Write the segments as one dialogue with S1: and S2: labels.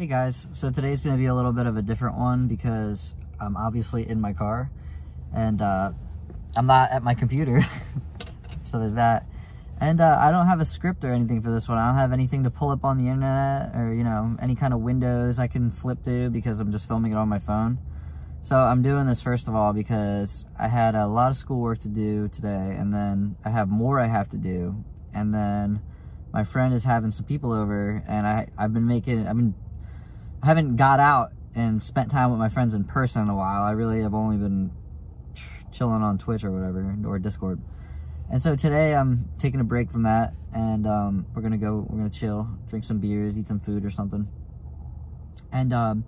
S1: Hey guys, so today's going to be a little bit of a different one because I'm obviously in my car and uh, I'm not at my computer. so there's that. And uh, I don't have a script or anything for this one. I don't have anything to pull up on the internet or, you know, any kind of windows I can flip to because I'm just filming it on my phone. So I'm doing this first of all because I had a lot of schoolwork to do today and then I have more I have to do. And then my friend is having some people over and I, I've been making, I've been I haven't got out and spent time with my friends in person in a while. I really have only been chilling on Twitch or whatever, or Discord. And so today I'm taking a break from that and um, we're gonna go, we're gonna chill, drink some beers, eat some food or something. And um,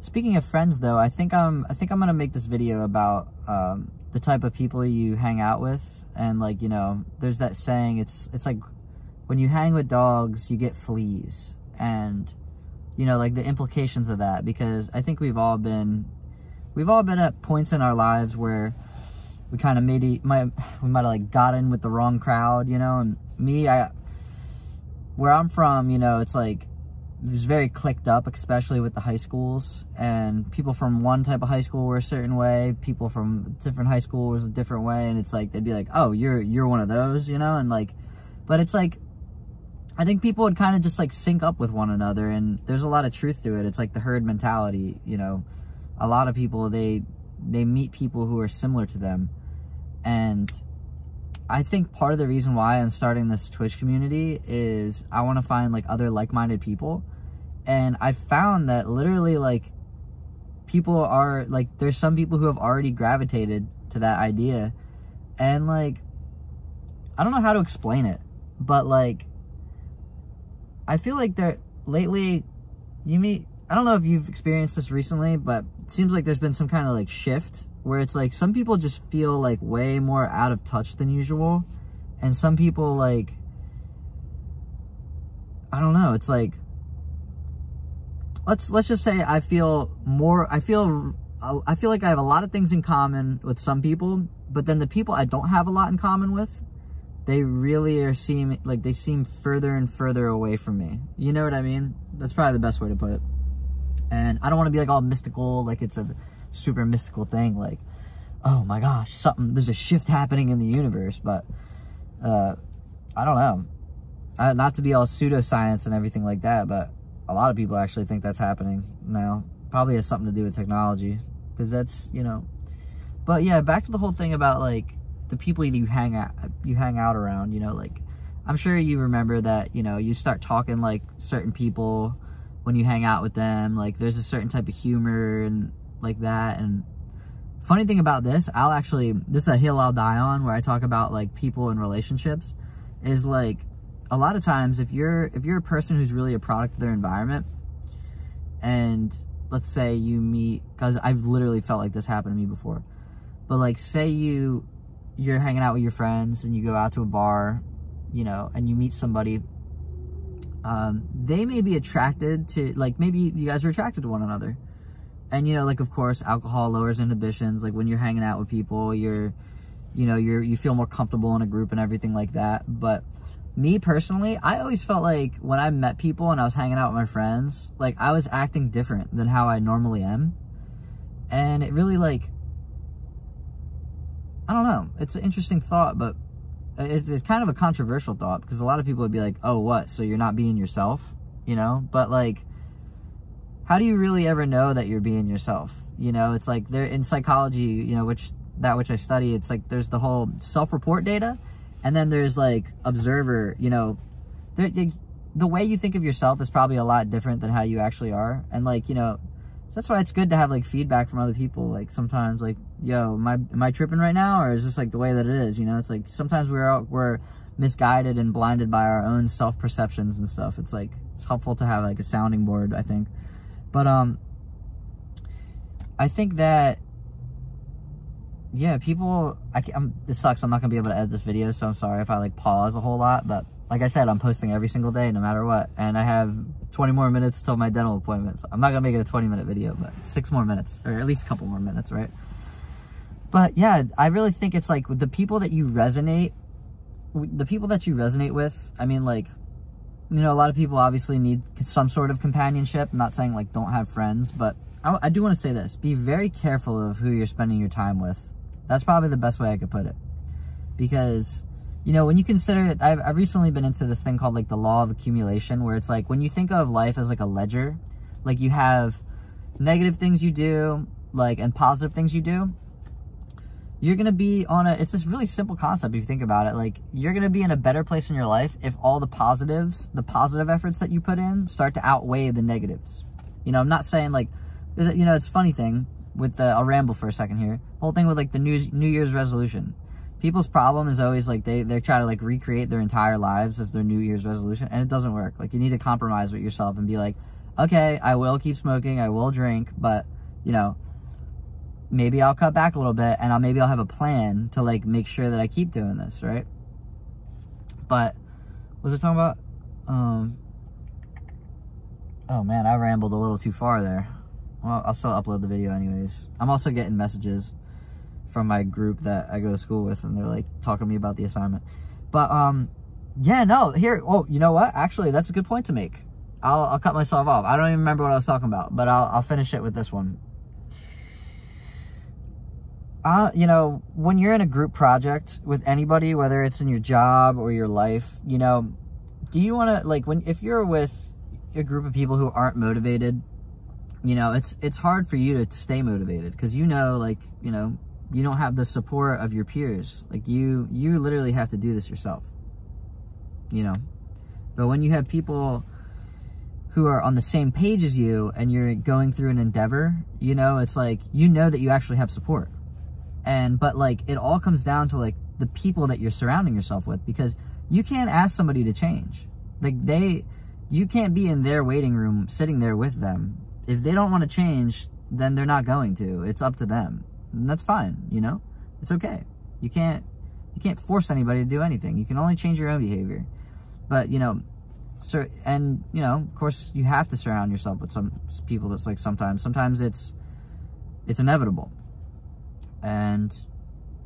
S1: speaking of friends though, I think I'm, I think I'm gonna make this video about um, the type of people you hang out with. And like, you know, there's that saying, it's, it's like when you hang with dogs, you get fleas. And you know, like the implications of that because I think we've all been, we've all been at points in our lives where we kind of maybe might, we might have like got in with the wrong crowd, you know, and me, I, where I'm from, you know, it's like, it was very clicked up, especially with the high schools and people from one type of high school were a certain way, people from different high school was a different way. And it's like, they'd be like, oh, you're, you're one of those, you know? And like, but it's like, I think people would kind of just like sync up with one another and there's a lot of truth to it. It's like the herd mentality, you know. A lot of people they they meet people who are similar to them. And I think part of the reason why I'm starting this Twitch community is I want to find like other like-minded people. And I found that literally like people are like there's some people who have already gravitated to that idea. And like I don't know how to explain it, but like I feel like that lately, you meet, I don't know if you've experienced this recently, but it seems like there's been some kind of like shift where it's like some people just feel like way more out of touch than usual. And some people like, I don't know, it's like, let's, let's just say I feel more, I feel, I feel like I have a lot of things in common with some people, but then the people I don't have a lot in common with, they really are seem like they seem further and further away from me. You know what I mean? That's probably the best way to put it. And I don't want to be like all mystical, like it's a super mystical thing, like, oh my gosh, something, there's a shift happening in the universe, but uh, I don't know. Uh, not to be all pseudoscience and everything like that, but a lot of people actually think that's happening now. Probably has something to do with technology, because that's, you know. But yeah, back to the whole thing about like the people you hang out you hang out around you know like i'm sure you remember that you know you start talking like certain people when you hang out with them like there's a certain type of humor and like that and funny thing about this i'll actually this is a hill i'll die on where i talk about like people and relationships is like a lot of times if you're if you're a person who's really a product of their environment and let's say you meet because i've literally felt like this happened to me before but like say you you're hanging out with your friends and you go out to a bar, you know, and you meet somebody, um, they may be attracted to, like, maybe you guys are attracted to one another. And, you know, like, of course, alcohol lowers inhibitions. Like, when you're hanging out with people, you're, you know, you're, you feel more comfortable in a group and everything like that. But me personally, I always felt like when I met people and I was hanging out with my friends, like, I was acting different than how I normally am. And it really, like, I don't know. It's an interesting thought, but it's, it's kind of a controversial thought because a lot of people would be like, oh, what? So you're not being yourself, you know? But like, how do you really ever know that you're being yourself? You know, it's like there in psychology, you know, which that which I study, it's like there's the whole self-report data and then there's like observer, you know, there, the way you think of yourself is probably a lot different than how you actually are. And like, you know, so that's why it's good to have like feedback from other people. Like sometimes like, yo, am I, am I tripping right now? Or is this like the way that it is? You know, it's like sometimes we're, we're misguided and blinded by our own self-perceptions and stuff. It's like, it's helpful to have like a sounding board, I think. But, um, I think that, yeah, people, I, am it sucks. I'm not gonna be able to edit this video. So I'm sorry if I like pause a whole lot, but like I said, I'm posting every single day, no matter what. And I have 20 more minutes till my dental appointment. So I'm not gonna make it a 20 minute video, but six more minutes, or at least a couple more minutes, right? But yeah, I really think it's like the people that you resonate, the people that you resonate with, I mean like, you know, a lot of people obviously need some sort of companionship. I'm not saying like don't have friends, but I, I do want to say this. Be very careful of who you're spending your time with. That's probably the best way I could put it. Because, you know, when you consider it, I've, I've recently been into this thing called like the law of accumulation, where it's like when you think of life as like a ledger, like you have negative things you do, like, and positive things you do, you're going to be on a, it's this really simple concept if you think about it. Like, you're going to be in a better place in your life if all the positives, the positive efforts that you put in start to outweigh the negatives. You know, I'm not saying like, you know, it's funny thing with the, I'll ramble for a second here. Whole thing with like the New, New Year's resolution. People's problem is always like they, they try to like recreate their entire lives as their New Year's resolution and it doesn't work. Like you need to compromise with yourself and be like, okay, I will keep smoking, I will drink, but you know, maybe I'll cut back a little bit and I'll maybe I'll have a plan to like make sure that I keep doing this, right? But was I talking about? Um Oh man, I rambled a little too far there. Well, I'll still upload the video anyways. I'm also getting messages from my group that I go to school with and they're like talking to me about the assignment. But um yeah, no, here oh, you know what? Actually, that's a good point to make. I'll I'll cut myself off. I don't even remember what I was talking about, but I'll I'll finish it with this one uh, you know, when you're in a group project with anybody, whether it's in your job or your life, you know, do you want to like when if you're with a group of people who aren't motivated, you know, it's it's hard for you to stay motivated because you know, like, you know, you don't have the support of your peers. Like you you literally have to do this yourself. You know. But when you have people who are on the same page as you and you're going through an endeavor, you know, it's like you know that you actually have support and, but like, it all comes down to like the people that you're surrounding yourself with because you can't ask somebody to change. Like they, you can't be in their waiting room sitting there with them. If they don't want to change, then they're not going to. It's up to them. And that's fine, you know? It's okay. You can't you can't force anybody to do anything. You can only change your own behavior. But, you know, so and you know, of course you have to surround yourself with some people that's like sometimes sometimes it's it's inevitable and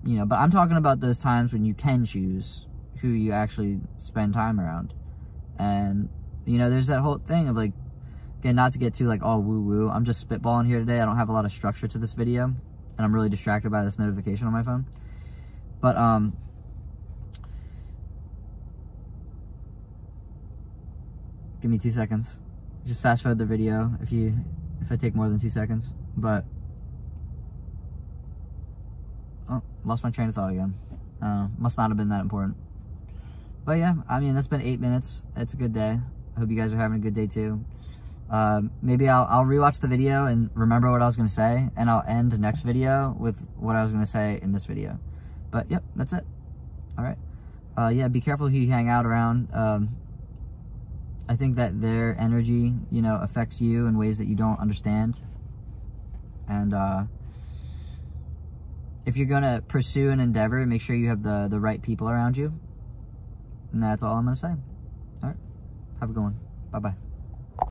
S1: you know but i'm talking about those times when you can choose who you actually spend time around. And you know there's that whole thing of like again not to get too like all woo woo i'm just spitballing here today. I don't have a lot of structure to this video and i'm really distracted by this notification on my phone. But um give me two seconds. Just fast forward the video if you if i take more than two seconds. But Oh, lost my train of thought again. Uh, must not have been that important. But yeah, I mean, that's been eight minutes. It's a good day. I hope you guys are having a good day too. Uh, maybe I'll, I'll rewatch the video and remember what I was going to say, and I'll end the next video with what I was going to say in this video. But yep, that's it. All right. Uh, yeah, be careful who you hang out around. Um, I think that their energy, you know, affects you in ways that you don't understand. And, uh, if you're going to pursue an endeavor, make sure you have the, the right people around you. And that's all I'm going to say. All right. Have a good one. Bye-bye.